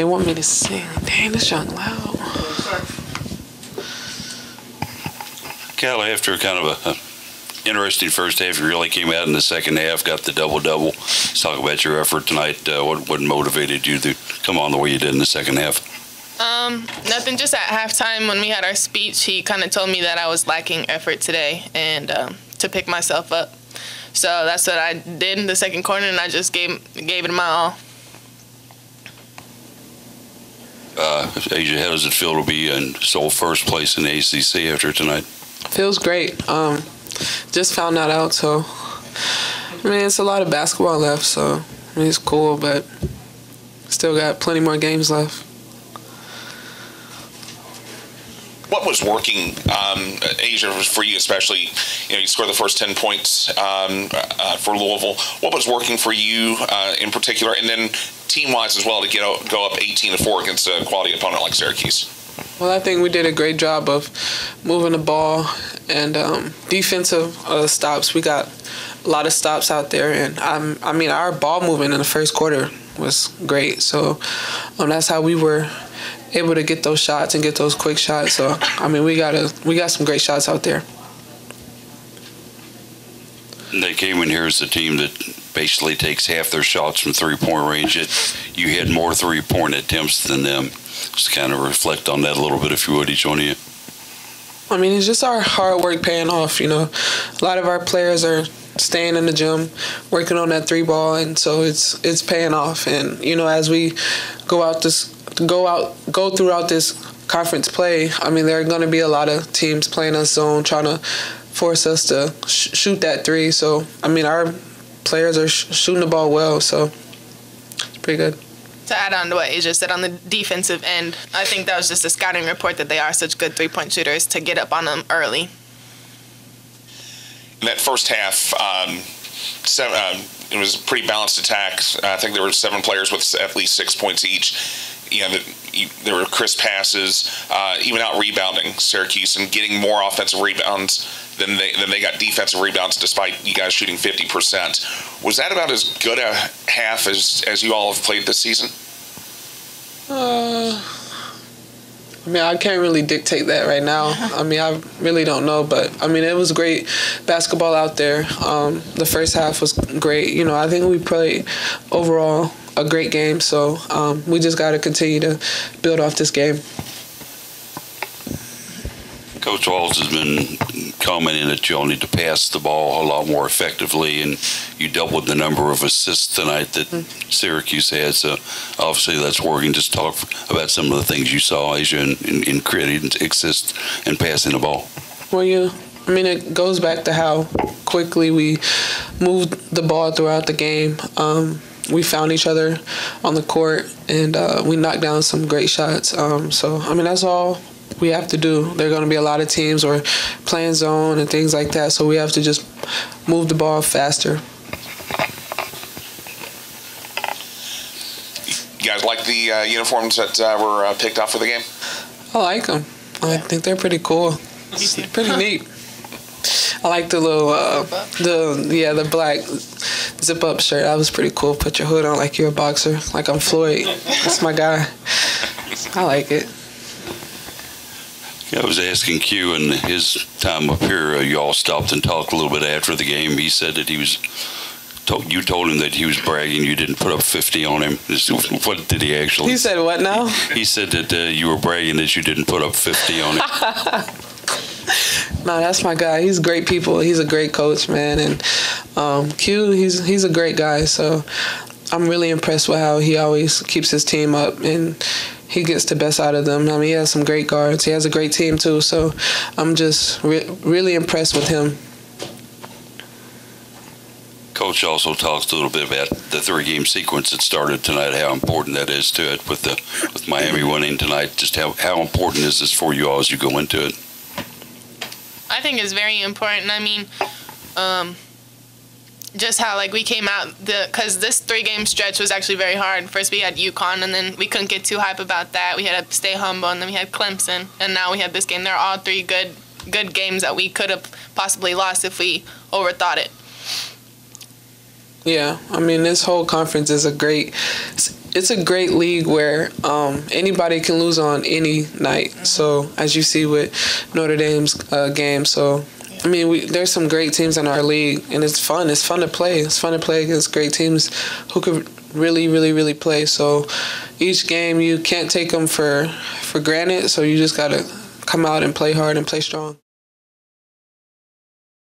They want me to sing. Dang, this young loud. Cal, after kind of a, a interesting first half, you really came out in the second half, got the double double. Let's talk about your effort tonight. Uh, what what motivated you to come on the way you did in the second half? Um, nothing. Just at halftime when we had our speech, he kind of told me that I was lacking effort today and um, to pick myself up. So that's what I did in the second quarter, and I just gave gave it my all. Uh, Asia, how does it feel to be in sole first place in the ACC after tonight? Feels great. Um, just found that out, so I mean it's a lot of basketball left, so I mean, it's cool, but still got plenty more games left. What was working, um, Asia, for you especially? You know, you scored the first ten points um, uh, for Louisville. What was working for you uh, in particular, and then team-wise as well to get go up eighteen to four against a quality opponent like Syracuse? Well, I think we did a great job of moving the ball and um, defensive uh, stops. We got a lot of stops out there, and um, I mean our ball movement in the first quarter was great. So um, that's how we were able to get those shots and get those quick shots. So I mean, we got a we got some great shots out there. They came in here as a team that basically takes half their shots from three point range. It, you had more three point attempts than them. Just kind of reflect on that a little bit, if you would, each one of you. I mean, it's just our hard work paying off. You know, a lot of our players are staying in the gym, working on that three ball, and so it's it's paying off. And you know, as we go out this go out go throughout this conference play, I mean, there are going to be a lot of teams playing us zone, trying to force us to sh- shoot that three. So I mean, our players are sh- shooting the ball well, so it's pretty good. To add on to what Asia said on the defensive end, I think that was just a scouting report that they are such good three-point shooters to get up on them early. In that first half, um, seven, um, it was a pretty balanced attack. I think there were seven players with at least six points each you know, there were crisp passes, uh, even out rebounding Syracuse and getting more offensive rebounds than they than they got defensive rebounds, despite you guys shooting 50%. Was that about as good a half as as you all have played this season? Uh, I mean, I can't really dictate that right now. I mean, I really don't know, but I mean, it was great basketball out there. Um, the first half was great. You know, I think we played overall a great game. So um, we just got to continue to build off this game. Coach Walz has been commenting that you all need to pass the ball a lot more effectively, and you doubled the number of assists tonight that mm-hmm. Syracuse had. So obviously that's working. Just talk about some of the things you saw, Asia, in, in, in creating assists and passing the ball. Well, you I mean, it goes back to how quickly we moved the ball throughout the game. Um, we found each other on the court and uh, we knocked down some great shots. Um, so I mean that's all we have to do. There are going to be a lot of teams or playing zone and things like that. So we have to just move the ball faster. You guys like the uh, uniforms that uh, were uh, picked out for the game? I like them. I think they're pretty cool. It's pretty neat. I like the little uh, the yeah the black zip up shirt. That was pretty cool. Put your hood on like you're a boxer. Like I'm Floyd. That's my guy. I like it. I was asking Q and his time up here. Uh, you all stopped and talked a little bit after the game. He said that he was. Told, you told him that he was bragging. You didn't put up 50 on him. What did he actually? He said what now? He, said that uh, you were bragging that you didn't put up 50 on him. no, that's my guy. He's great people. He's a great coach, man. And um, Q, he's he's a great guy. So I'm really impressed with how he always keeps his team up and he gets the best out of them. I mean, he has some great guards. He has a great team too. So I'm just re- really impressed with him. Coach also talks a little bit about the three-game sequence that started tonight. How important that is to it with the with Miami winning tonight. Just how how important is this for you all as you go into it? I think it's very important. I mean, um, just how like we came out the because this three game stretch was actually very hard. First we had UConn, and then we couldn't get too hype about that. We had to stay humble, and then we had Clemson, and now we had this game. They're all three good good games that we could have possibly lost if we overthought it. Yeah, I mean this whole conference is a great it's a great league where um, anybody can lose on any night. So as you see with Notre Dame's uh, game, so I mean, we, there's some great teams in our league, and it's fun. It's fun to play. It's fun to play against great teams who could really, really, really play. So each game, you can't take them for for granted. So you just gotta come out and play hard and play strong.